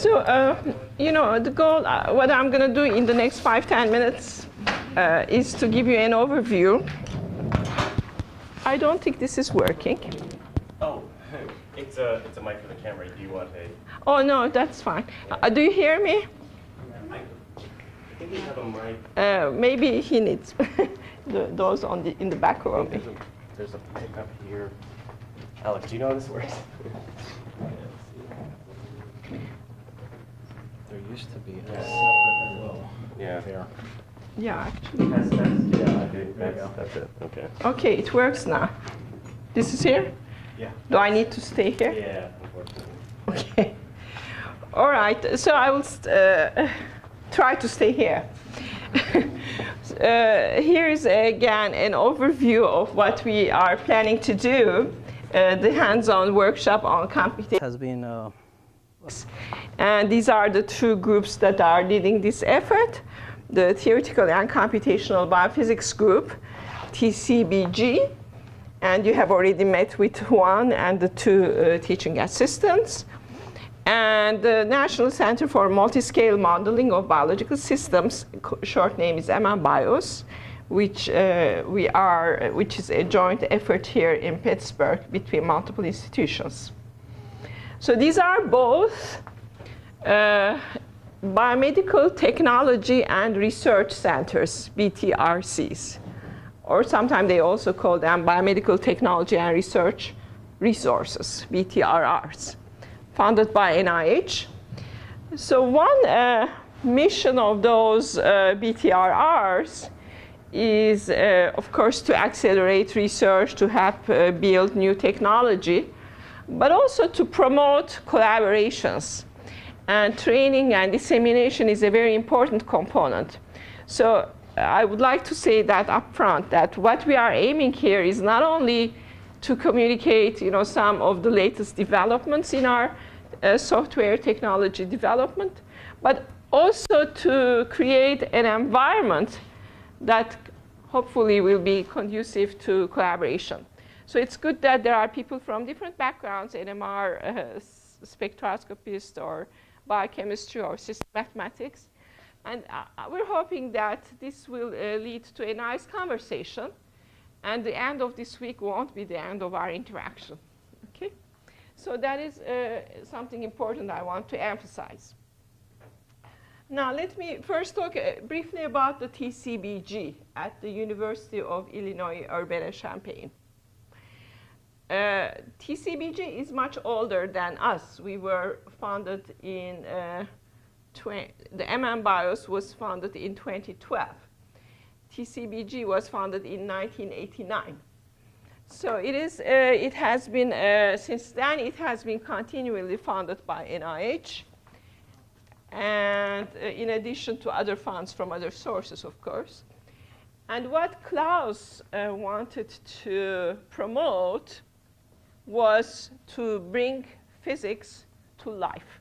So, uh, you know, the goal, uh, what I'm going to do in the next five, ten minutes uh, is to give you an overview. I don't think this is working. Oh, it's a, it's a mic for the camera. Do you want a? Oh, no, that's fine. Uh, do you hear me? I, I think we have a mic. Uh, maybe he needs the, those on the, in the back row. There's a, there's a pickup here. Alex, do you know how this works? There used to be a separate, whoa, Yeah. there. Yeah, actually. That's, that's, yeah, I think There you that's, that's it. Okay. Okay, it works now. This is here? Yeah. Do I need to stay here? Yeah, unfortunately. Okay. All right. So I will uh, try to stay here. uh, here is again an overview of what we are planning to do. Uh, the hands-on workshop on computation. Has been, uh, And these are the two groups that are leading this effort. The Theoretical and Computational Biophysics Group, TCBG, and you have already met with one and the two uh, teaching assistants. And the National Center for Multiscale Modeling of Biological Systems, short name is MMBIOS, which uh, we are, which is a joint effort here in Pittsburgh between multiple institutions. So these are both uh, biomedical technology and research centers, BTRCs, or sometimes they also call them biomedical technology and research resources, BTRRs, funded by NIH. So one uh, mission of those uh, BTRRs is, uh, of course, to accelerate research, to help uh, build new technology, but also to promote collaborations. And training and dissemination is a very important component. So uh, I would like to say that upfront that what we are aiming here is not only to communicate, you know, some of the latest developments in our uh, software technology development, but also to create an environment that hopefully will be conducive to collaboration. So it's good that there are people from different backgrounds, NMR uh, spectroscopist or biochemistry or mathematics. And uh, we're hoping that this will uh, lead to a nice conversation. And the end of this week won't be the end of our interaction. Okay? So that is uh, something important I want to emphasize. Now, let me first talk uh, briefly about the TCBG at the University of Illinois Urbana-Champaign. Uh, TCBG is much older than us. We were founded in, uh, the MM BIOS was founded in 2012. TCBG was founded in 1989. So it is, uh, it has been, uh, since then, it has been continually funded by NIH. And uh, in addition to other funds from other sources, of course. And what Klaus wanted to promote was to bring physics to life.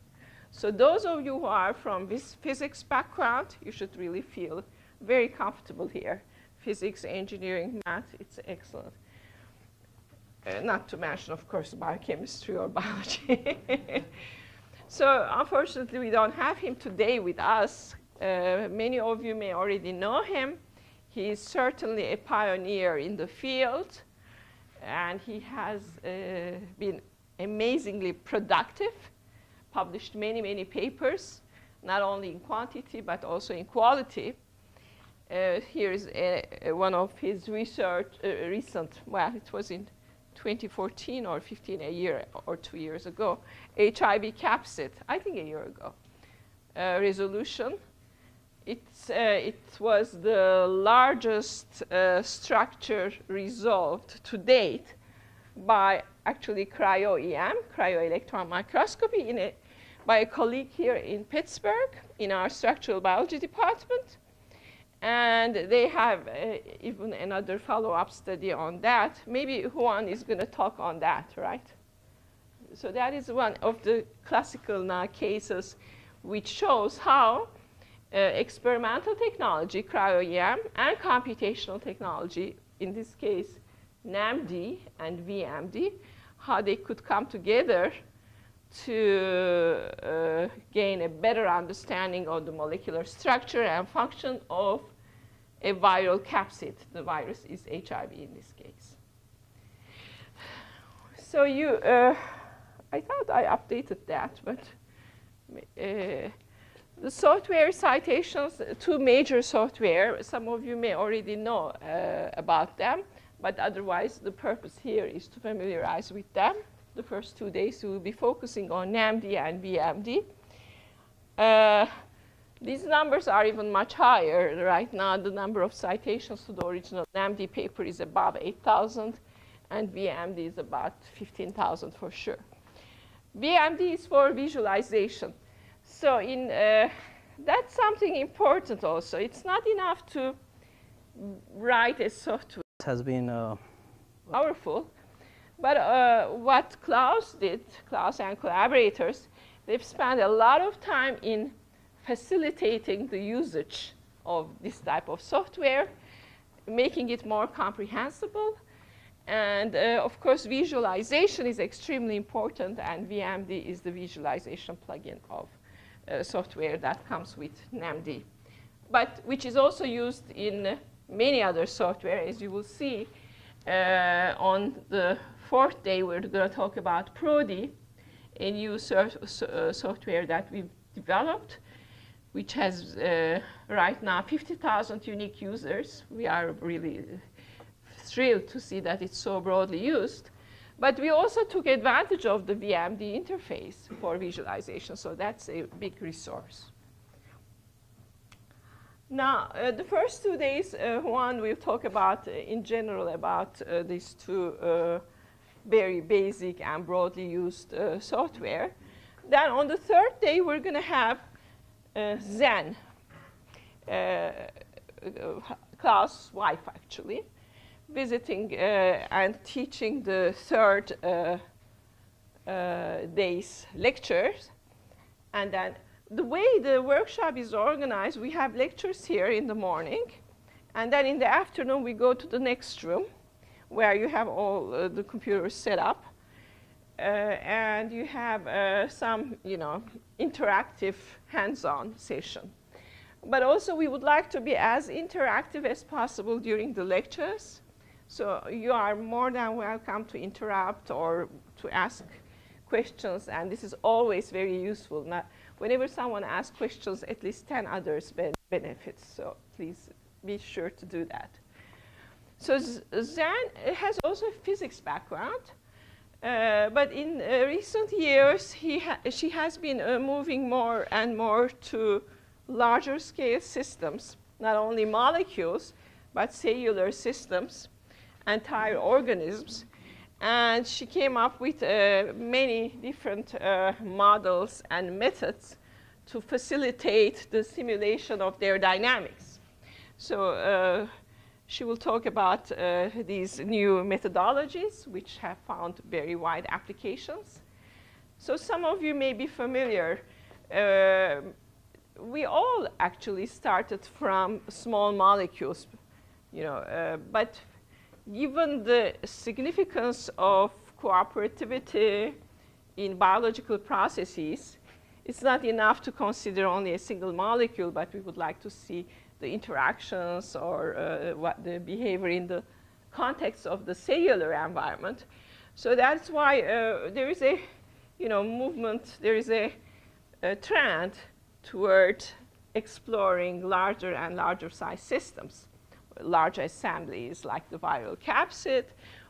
So those of you who are from this physics background, you should really feel very comfortable here. Physics, engineering, math, it's excellent. Uh, not to mention, of course, biochemistry or biology. so unfortunately, we don't have him today with us. Uh, many of you may already know him. He is certainly a pioneer in the field, and he has uh, been amazingly productive, published many, many papers, not only in quantity, but also in quality. Uh, here is a, a- one of his research, uh, recent, well, it was in 2014 or 15, a year or two years ago, HIV capsid, I think a year ago, uh, resolution. It's, uh, it was the largest uh, structure resolved to date by actually cryo-EM, cryo-electron microscopy, in a, by a colleague here in Pittsburgh in our structural biology department. And they have uh, even another follow-up study on that. Maybe Juan is going to talk on that, right? So that is one of the classical now cases which shows how uh, experimental technology, cryo-EM, and computational technology, in this case, NAMD and VMD, how they could come together to uh, gain a better understanding of the molecular structure and function of a viral capsid. The virus is HIV in this case. So you, uh, I thought I updated that, but uh, the software citations, two major software, some of you may already know uh, about them, but otherwise the purpose here is to familiarize with them the first two days, we will be focusing on NAMD and VMD. Uh, these numbers are even much higher. Right now, the number of citations to the original NAMD paper is above 8,000, and VMD is about 15,000 for sure. VMD is for visualization. So in, uh, that's something important also. It's not enough to write a software. It has been uh, powerful. But uh, what Klaus did, Klaus and collaborators, they've spent a lot of time in facilitating the usage of this type of software, making it more comprehensible. And uh, of course, visualization is extremely important, and VMD is the visualization plugin of software that comes with NAMD, but which is also used in many other software, as you will see uh, on the fourth day, we're going to talk about ProDy, a new uh, software that we've developed, which has uh, right now 50,000 unique users. We are really thrilled to see that it's so broadly used. But we also took advantage of the VMD interface for visualization, so that's a big resource. Now, uh, the first two days, uh, Juan will talk about, uh, in general, about uh, these two uh, very basic and broadly used uh, software. Then on the third day, we're going to have Zen, Klaus wife actually, visiting uh, and teaching the third uh, uh, day's lectures. And then the way the workshop is organized, we have lectures here in the morning, and then in the afternoon we go to the next room where you have all uh, the computers set up. Uh, and you have uh, some, you know, interactive hands-on session. But also we would like to be as interactive as possible during the lectures. So you are more than welcome to interrupt or to ask questions, and this is always very useful. Now, whenever someone asks questions, at least 10 others benefit. So please be sure to do that. So Zen has also a physics background, uh, but in uh, recent years, ha she has been uh, moving more and more to larger scale systems, not only molecules, but cellular systems, entire organisms. And she came up with uh, many different uh, models and methods to facilitate the simulation of their dynamics. So uh, she will talk about uh, these new methodologies, which have found very wide applications. So some of you may be familiar. Uh, we all actually started from small molecules, you know, uh, but given the significance of cooperativity in biological processes, it's not enough to consider only a single molecule, but we would like to see the interactions or uh, what the behavior in the context of the cellular environment. So that's why uh, there is a, you know, movement, there is a, a trend toward exploring larger and larger size systems, large assemblies like the viral capsid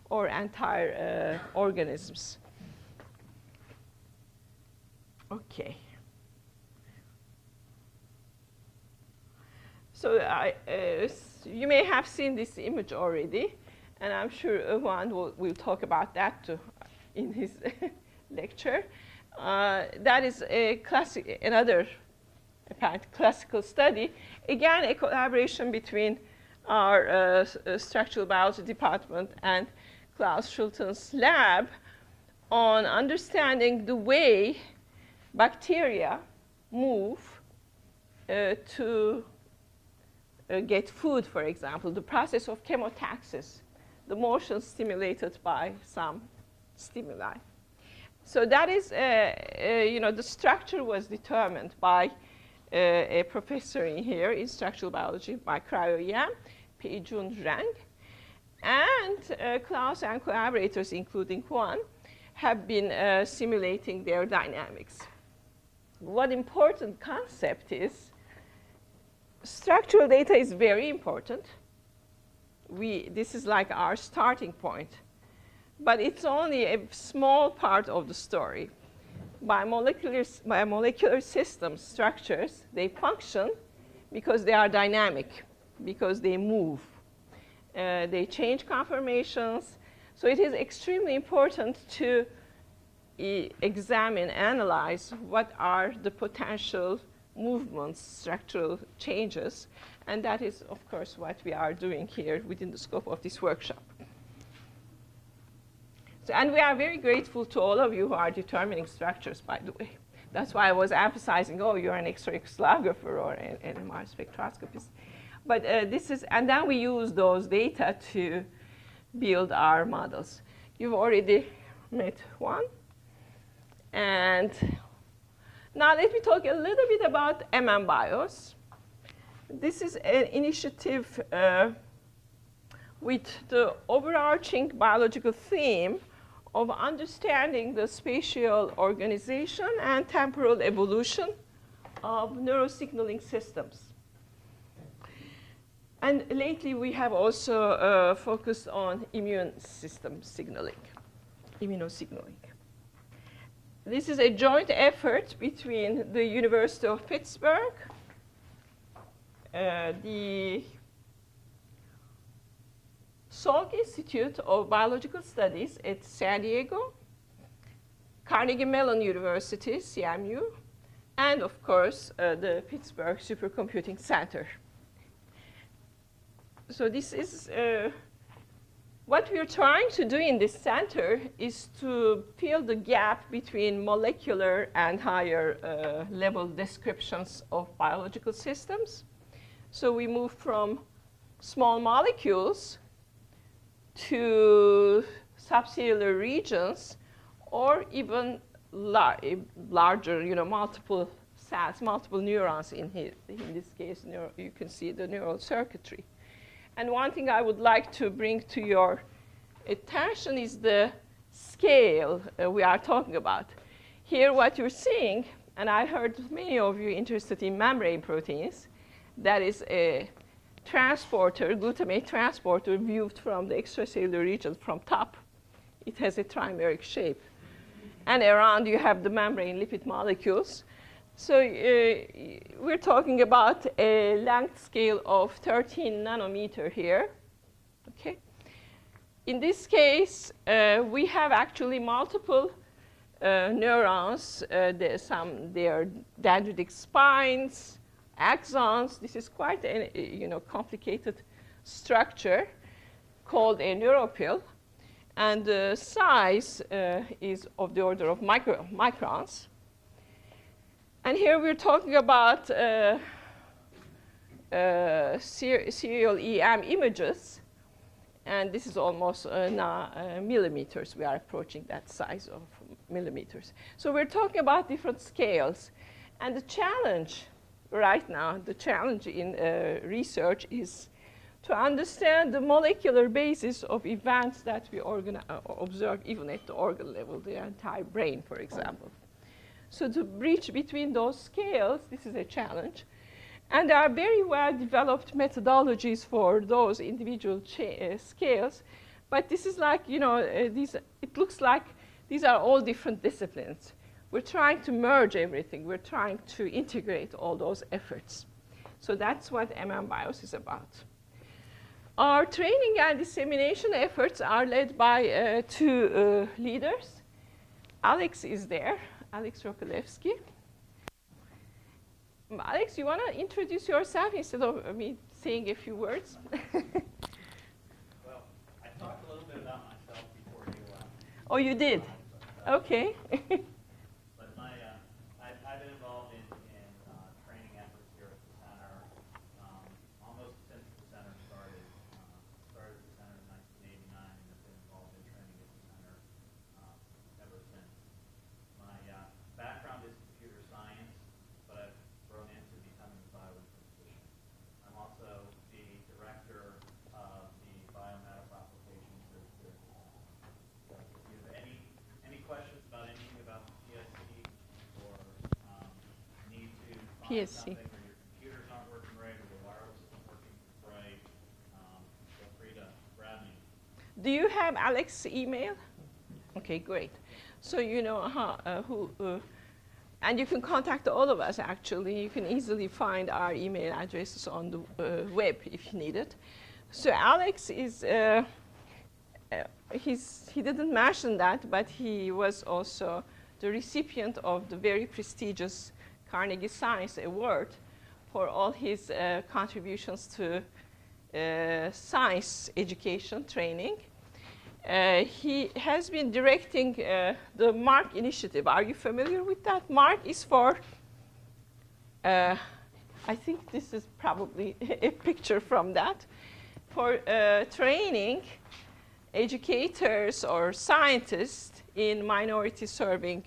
or entire uh, organisms. Okay. So I, uh, you may have seen this image already, and I'm sure Juan will, will talk about that too in his lecture. Uh, that is a classic, another apparent classical study. Again, a collaboration between our uh, uh structural biology department and Klaus Schulten's lab on understanding the way bacteria move uh, to get food, for example, the process of chemotaxis, the motion stimulated by some stimuli. So that is, uh, uh, you know, the structure was determined by uh, a professor in here in structural biology by cryo-EM, Pei-Jun Zhang. And uh, Klaus and collaborators, including Juan, have been uh, simulating their dynamics. What important concept is structural data is very important. We, this is like our starting point. But it's only a small part of the story. Biomolecular, biomolecular systems, structures, they function because they are dynamic, because they move. Uh, they change conformations. So it is extremely important to e examine, analyze what are the potential movements, structural changes. And that is, of course, what we are doing here within the scope of this workshop. So, and we are very grateful to all of you who are determining structures, by the way. That's why I was emphasizing, oh, you're an X-ray crystallographer or an NMR spectroscopist. But uh, this is, and then we use those data to build our models. You've already met one. And now let me talk a little bit about MM BIOS. This is an initiative uh, with the overarching biological theme of understanding the spatial organization and temporal evolution of neurosignaling systems. And lately, we have also uh, focused on immune system signaling, immunosignaling. This is a joint effort between the University of Pittsburgh, uh, the Salk Institute of Biological Studies at San Diego, Carnegie Mellon University, CMU, and of course, uh, the Pittsburgh Supercomputing Center so this is uh, what we're trying to do in this center is to fill the gap between molecular and higher uh, level descriptions of biological systems. So we move from small molecules to subcellular regions or even lar larger, you know, multiple cells, multiple neurons in, in this case, you can see the neural circuitry. And one thing I would like to bring to your attention is the scale uh, we are talking about. Here, what you're seeing, and I heard many of you interested in membrane proteins, that is a transporter, glutamate transporter, viewed from the extracellular region from top. It has a trimeric shape. And around you have the membrane lipid molecules. So uh, we're talking about a length scale of 13 nanometer here. Okay. In this case, uh, we have actually multiple uh, neurons. Uh, there's some, they are dendritic spines, axons. This is quite a you know, complicated structure called a neuropil. And the size uh, is of the order of micro microns. And here we're talking about uh, uh, ser serial EM images. And this is almost uh, now uh, millimeters. We are approaching that size of millimeters. So we're talking about different scales. And the challenge right now, the challenge in uh, research is to understand the molecular basis of events that we observe even at the organ level, the entire brain, for example. So to bridge between those scales, this is a challenge. And there are very well developed methodologies for those individual uh, scales. But this is like, you know, uh, these, it looks like these are all different disciplines. We're trying to merge everything. We're trying to integrate all those efforts. So that's what MM BIOS is about. Our training and dissemination efforts are led by uh, two uh, leaders. Alex is there. Alex Ropelewski. Alex, you want to introduce yourself instead of me saying a few words? well, I talked a little bit about myself before you. Uh, oh, you did? Okay. PSC. something or your computer's not working right or the wireless isn't working right, um, feel free to grab me. Do you have Alex's email? Okay, great. So you know how, uh, who, uh, and you can contact all of us actually. You can easily find our email addresses on the uh, web if you need it. So Alex is, uh, uh, he's, he didn't mention that, but he was also the recipient of the very prestigious Carnegie Science Award for all his uh, contributions to uh, science education training. Uh, he has been directing uh, the MARC initiative. Are you familiar with that? MARC is for, uh, I think this is probably a picture from that, for uh, training educators or scientists in minority serving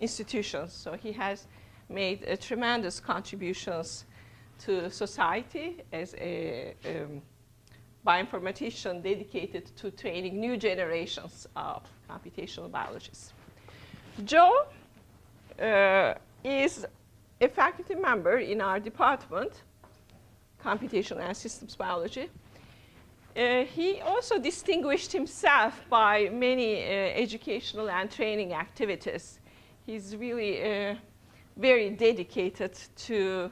institutions. So he has made tremendous contributions to society as a um, bioinformatician dedicated to training new generations of computational biologists. Joe uh, is a faculty member in our department, computational and systems biology. Uh, he also distinguished himself by many uh, educational and training activities. He's really uh, very dedicated to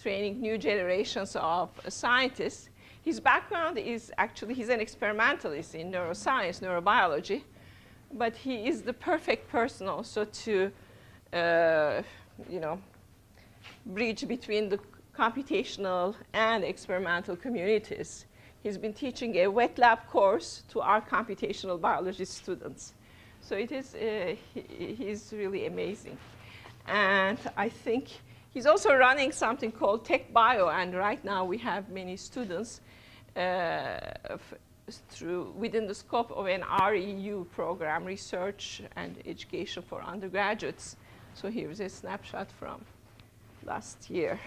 training new generations of scientists. His background is actually, he's an experimentalist in neuroscience, neurobiology, but he is the perfect person also to, uh, you know, bridge between the computational and experimental communities. He's been teaching a wet lab course to our computational biology students. So it is, uh, he, he's really amazing. And I think he's also running something called TECBio, and right now we have many students uh, through within the scope of an REU program, research and education for undergraduates. So here's a snapshot from last year.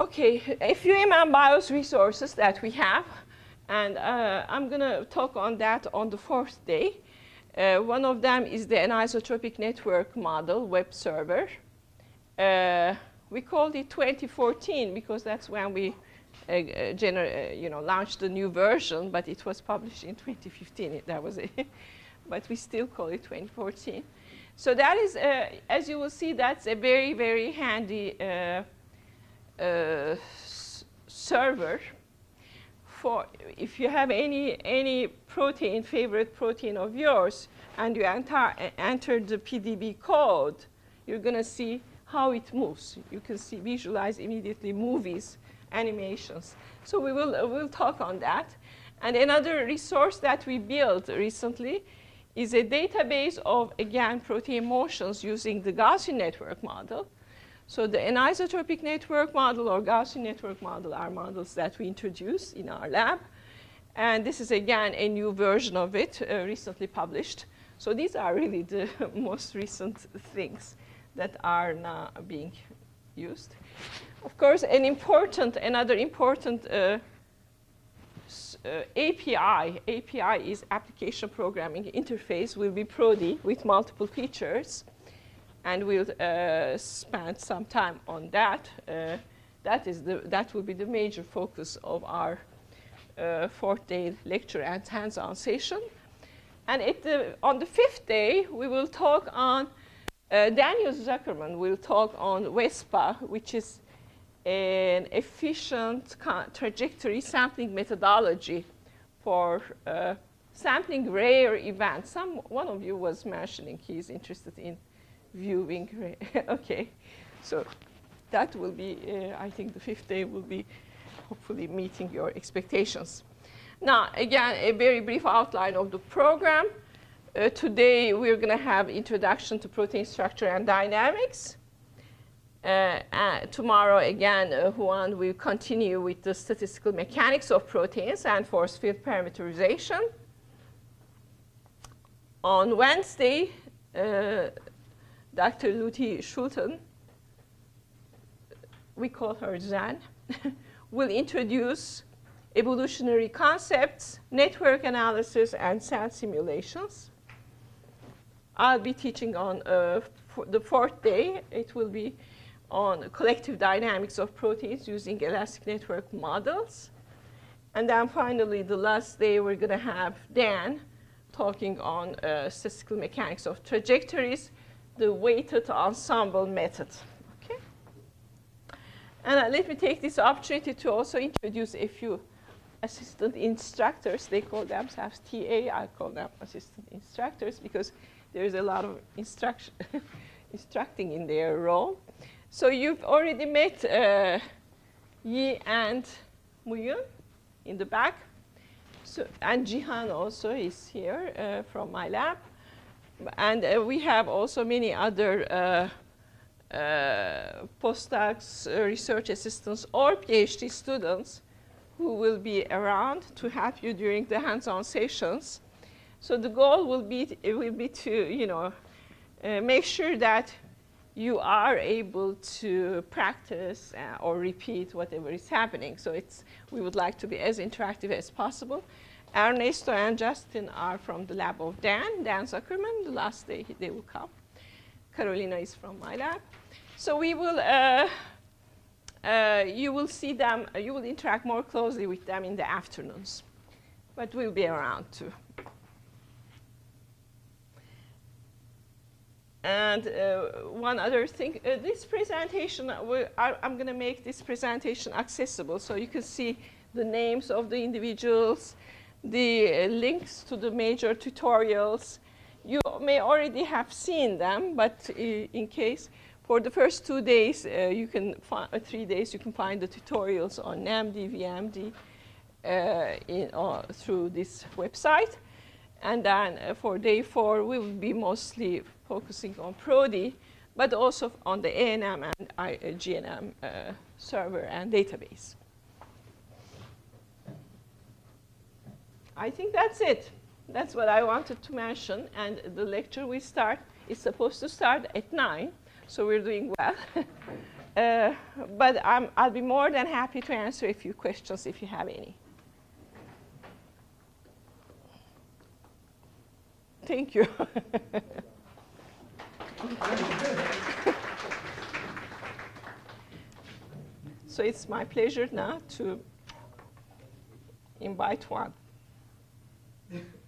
Okay, a few MMBIOS resources that we have, and uh, I'm going to talk on that on the fourth day. Uh, one of them is the anisotropic network model web server. Uh, we called it 2014 because that's when we uh, uh, you know, launched the new version, but it was published in 2015. That was it. but we still call it 2014. So that is, uh, as you will see, that's a very, very handy uh, uh, server for if you have any, any protein, favorite protein of yours, and you enter, enter the PDB code, you're going to see how it moves. You can see, visualize immediately movies, animations. So we will uh, we'll talk on that. And another resource that we built recently is a database of, again, protein motions using the Gaussian network model. So the anisotropic network model or Gaussian network model are models that we introduce in our lab. And this is, again, a new version of it, uh, recently published. So these are really the most recent things that are now being used. Of course, an important, another important uh, uh, API, API is application programming interface, will be ProDy with multiple features and we'll uh, spend some time on that. Uh, that, is the, that will be the major focus of our uh, fourth day lecture and hands-on session. And the, on the fifth day, we will talk on, uh, Daniel Zuckerman will talk on WESTPA, which is an efficient trajectory sampling methodology for uh, sampling rare events. Some, one of you was mentioning he's interested in viewing. okay, so that will be, uh, I think the fifth day will be hopefully meeting your expectations. Now, again, a very brief outline of the program. Uh, today, we're going to have introduction to protein structure and dynamics. Uh, uh, tomorrow, again, uh, Juan will continue with the statistical mechanics of proteins and force field parameterization. On Wednesday, uh, Dr. Luthey-Schulten, we call her Zan, will introduce evolutionary concepts, network analysis, and cell simulations. I'll be teaching on uh, the fourth day. It will be on collective dynamics of proteins using elastic network models. And then finally, the last day, we're going to have Dan talking on uh, statistical mechanics of trajectories, the weighted ensemble method. Okay? And uh, let me take this opportunity to also introduce a few assistant instructors. They call themselves TA. I call them assistant instructors because there's a lot of instruction instructing in their role. So you've already met uh, Yi and Muyun in the back. So, and Jihan also is here uh, from my lab. And uh, we have also many other uh, uh, postdocs, uh, research assistants, or PhD students who will be around to help you during the hands-on sessions. So the goal will be, it will be to, you know, make sure that you are able to practice uh, or repeat whatever is happening. So it's, we would like to be as interactive as possible. Ernesto and Justin are from the lab of Dan, Dan Zuckerman. The last day they will come. Carolina is from my lab. So we will, uh, uh, you will see them, uh, you will interact more closely with them in the afternoons. But we'll be around too. And uh, one other thing, uh, this presentation, uh, I, am going to make this presentation accessible so you can see the names of the individuals, the uh, links to the major tutorials. You may already have seen them, but uh, in case, for the first two days, uh, you can find three days, you can find the tutorials on NAMD, VMD in, through this website. And then for day four, we will be mostly focusing on ProDy, but also on the ANM and I, uh, GNM uh, server and database. I think that's it. That's what I wanted to mention. And the lecture we start is supposed to start at 9, so we're doing well. uh, but i I'll be more than happy to answer a few questions if you have any. Thank you. so it's my pleasure now to invite one. Yeah.